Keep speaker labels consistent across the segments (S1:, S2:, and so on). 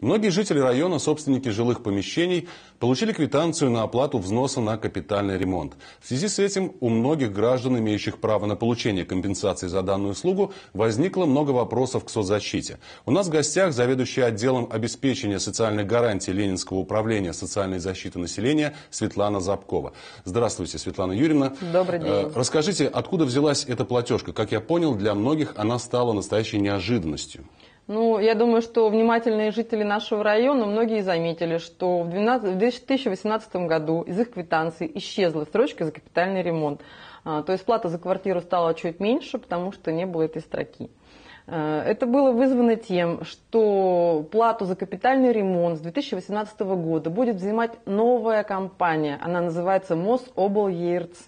S1: Многие жители района, собственники жилых помещений, получили квитанцию на оплату взноса на капитальный ремонт. В связи с этим у многих граждан, имеющих право на получение компенсации за данную услугу, возникло много вопросов к соцзащите. У нас в гостях заведующий отделом обеспечения социальных гарантий Ленинского управления социальной защиты населения Светлана Забкова. Здравствуйте, Светлана Юрьевна.
S2: Добрый день.
S1: Э, Расскажите, откуда взялась эта платежка? Как я понял, для многих она стала настоящей неожиданностью.
S2: Ну, я думаю, что внимательные жители нашего района многие заметили, что в, 12, в 2018 году из их квитанции исчезла строчка за капитальный ремонт. А, то есть плата за квартиру стала чуть меньше, потому что не было этой строки. А, Это было вызвано тем, что плату за капитальный ремонт с 2018 года будет взимать новая компания. Она называется МОСОБЛ ЕРЦ.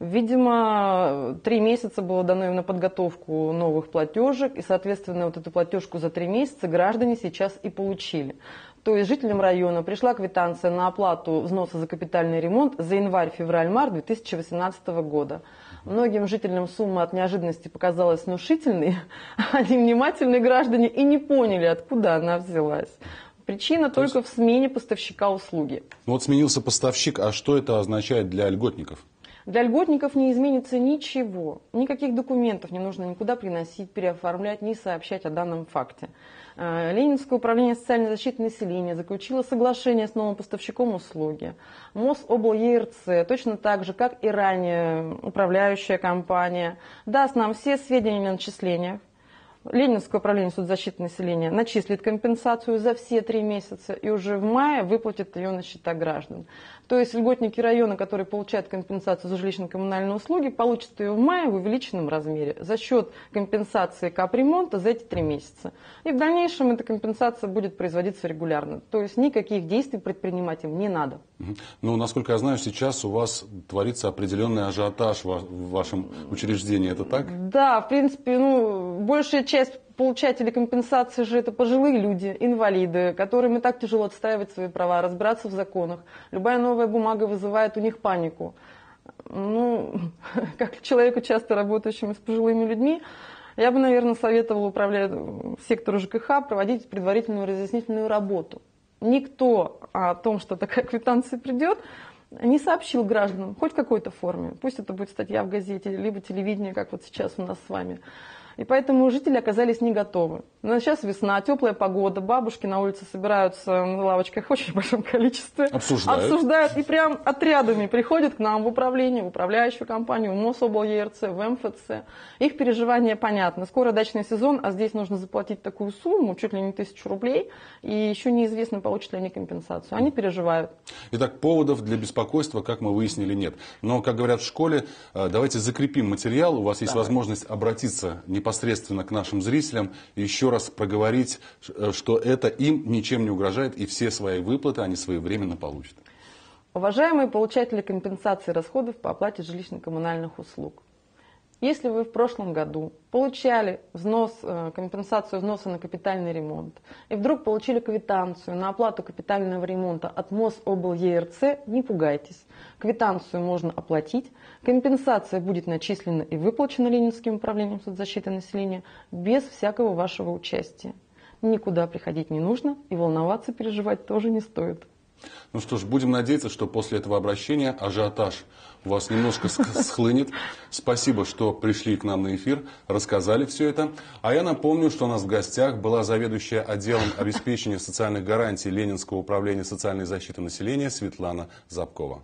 S2: Видимо, три месяца было дано им на подготовку новых платежек, и, соответственно, вот эту платежку за три месяца граждане сейчас и получили. То есть жителям района пришла квитанция на оплату взноса за капитальный ремонт за январь, февраль, март 2018 года. Многим жителям сумма от неожиданности показалась внушительной, а невнимательные граждане и не поняли, откуда она взялась. Причина
S1: То есть-
S2: только в смене поставщика услуги.
S1: Ну Вот сменился поставщик, а что это означает для льготников?
S2: Для льготников не изменится ничего. Никаких документов не нужно никуда приносить, переоформлять, ни сообщать о данном факте. Э, Ленинское управление социальной защиты населения заключило соглашение с новым поставщиком услуги. МОСОБЛ ЕРЦ, точно так же, как и ранее управляющая компания, даст нам все сведения о начислениях. Ленинское управление соцзащиты населения начислит компенсацию за все три месяца и уже в мае выплатит ее на счета граждан. То есть льготники района, которые получают компенсацию за жилищно-коммунальные услуги, получат ее в мае в увеличенном размере за счет компенсации капремонта за эти три месяца. И в дальнейшем эта компенсация будет производиться регулярно. То есть никаких действий предпринимать им не надо.
S1: Ну, насколько я знаю, сейчас у вас творится определенный ажиотаж в вашем учреждении. Это так?
S2: Да, в принципе, ну, большая часть получателей компенсации же это пожилые люди, инвалиды, которым и так тяжело отстаивать свои права, разбираться в законах. Любая новая бумага вызывает у них панику. Ну, как человеку, часто работающему с пожилыми людьми, я бы, наверное, советовала управлять сектору ЖКХ проводить предварительную разъяснительную работу. Никто о том, что такая квитанция придет, не сообщил гражданам, хоть в какой-то форме. Пусть это будет статья в газете, либо телевидение, как вот сейчас у нас с вами. И поэтому жители оказались не готовы. Но сейчас весна, теплая погода, бабушки на улице собираются на лавочках в очень большом количестве.
S1: Обсуждают.
S2: Обсуждают и прям отрядами приходят к нам в управление, в управляющую компанию, в МОСОБЛ ЕРЦ, в МФЦ. Их переживания понятны. Скоро дачный сезон, а здесь нужно заплатить такую сумму, чуть ли не тысячу рублей, и еще неизвестно, получат ли они компенсацию. Они переживают.
S1: Итак, поводов для беспокойства, как мы выяснили, нет. Но, как говорят в школе, э, давайте закрепим материал. У вас есть возможность обратиться непосредственно к нашим зрителям и еще раз проговорить, э, что это им ничем не угрожает, и все свои выплаты они своевременно получат.
S2: Уважаемые получатели компенсации расходов по оплате жилищно-коммунальных услуг. Если вы в прошлом году получали взнос, э, компенсацию взноса на капитальный ремонт и вдруг получили квитанцию на оплату капитального ремонта от МОСОБЛ ЕРЦ, не пугайтесь. Квитанцию можно оплатить, компенсация будет начислена и выплачена Ленинским управлением соцзащиты населения без всякого вашего участия. Никуда приходить не нужно и волноваться, переживать тоже не стоит.
S1: Ну что ж, будем надеяться, что после этого обращения ажиотаж у вас немножко сх- схлынет. Спасибо, что пришли к нам на эфир, рассказали все это. А я напомню, что у нас в гостях была заведующая отделом обеспечения социальных гарантий Ленинского управления социальной защиты населения Светлана Забкова.